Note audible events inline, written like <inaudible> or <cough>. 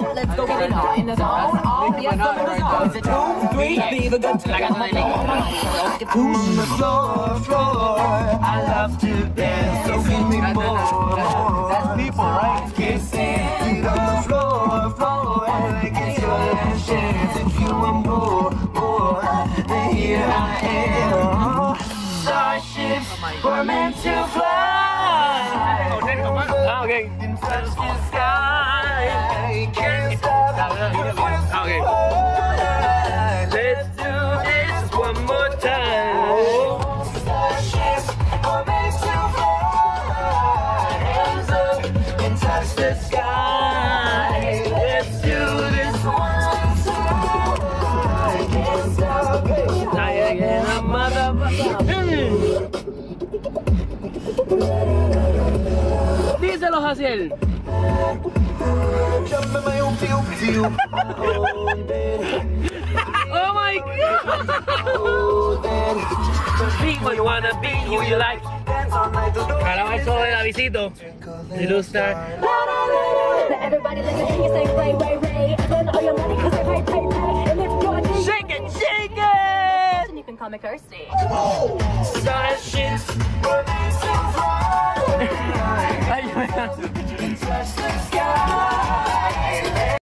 Let's go get it on in the zone. Oh, yes, I'm in the zone. Is it two, three, leave a good time. On the floor, floor. I love to dance, so give me more. more. That's people, right? Kissing on the floor, floor. Like it's your last chance. If you want more, more, then here I am. Starships were meant to fly. Ah, okay. And touch the sky. Let's do this one time. Stop. Ay, ay, ay, motherfucker. Díselo, Jaciel. Oh my god. Oh. You wanna be, who you like. Calabazo de Davidito. Ilustra. Shake it, shake it! You can call. Ay, <laughs>